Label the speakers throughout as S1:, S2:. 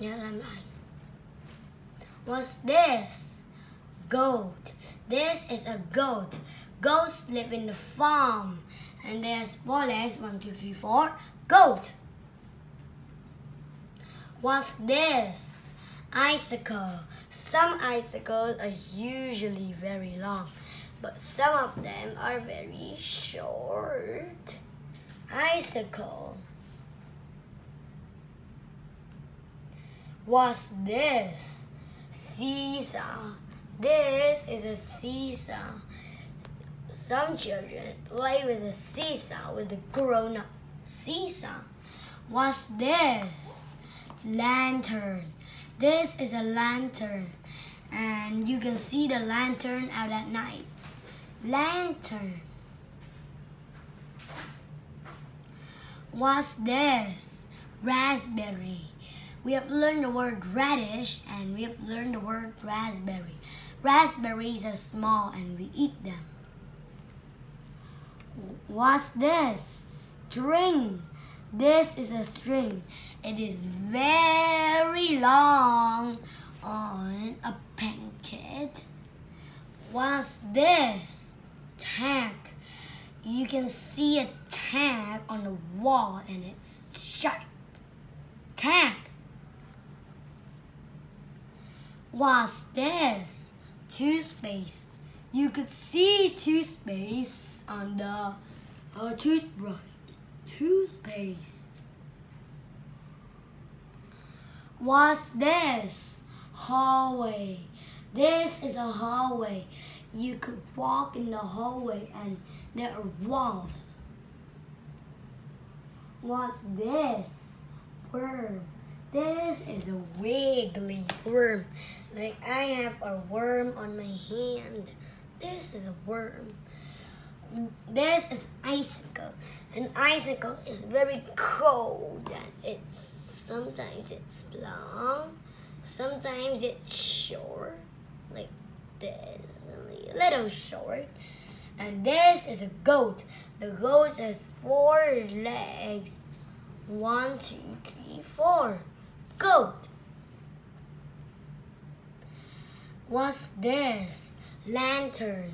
S1: Dạ làm lại. What's this? Goat. This is a goat. Goats live in the farm. And there's four legs. One, two, three, four. Goat. What's this? Icicle. Some icicles are usually very long, but some of them are very short. Icicle. What's this? Seesaw. This is a seesaw. Some children play with a seesaw with a grown up seesaw. What's this? Lantern. This is a lantern. And you can see the lantern out at night. Lantern. What's this? Raspberry. We have learned the word radish and we have learned the word raspberry. Raspberries are small and we eat them. What's this? String. This is a string. It is very long on a painted. What's this? Tag. You can see a tag on the wall and it's sharp. Tag. What's this? Toothpaste. You could see toothpaste on the toothbrush. Toothpaste. What's this? Hallway. This is a hallway. You could walk in the hallway and there are walls. What's this? Worm. This is a wiggly worm. Like I have a worm on my hand. This is a worm. This is icicle. An icicle is very cold and it's sometimes it's long, sometimes it's short, like this, really a little short. And this is a goat. The goat has four legs. One, two, three, four. Goat. What's this? Lantern.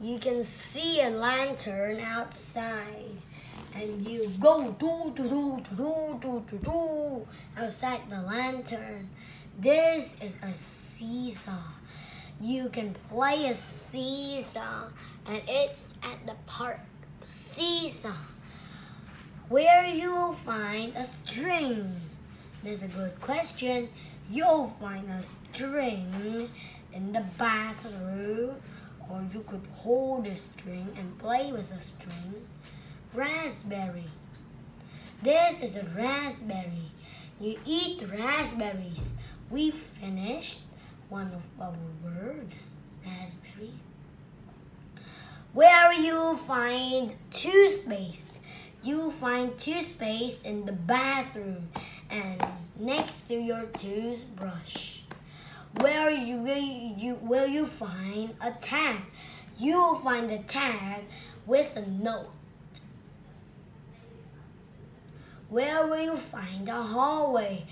S1: You can see a lantern outside. And you go do do do do do do do outside the lantern. This is a seesaw. You can play a seesaw and it's at the park. Seesaw. Where you'll find a string. That's a good question. You'll find a string in the bathroom or you could hold a string and play with a string. Raspberry. This is a raspberry. You eat raspberries. We finished one of our words, raspberry. Where you find toothpaste. You find toothpaste in the bathroom and next to your toothbrush. Where you will you will you find a tag? You will find a tag with a note. Where will you find a hallway?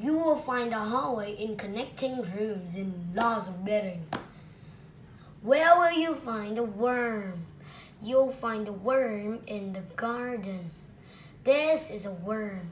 S1: You will find a hallway in connecting rooms in lots of buildings. Where will you find a worm? You'll find a worm in the garden. This is a worm.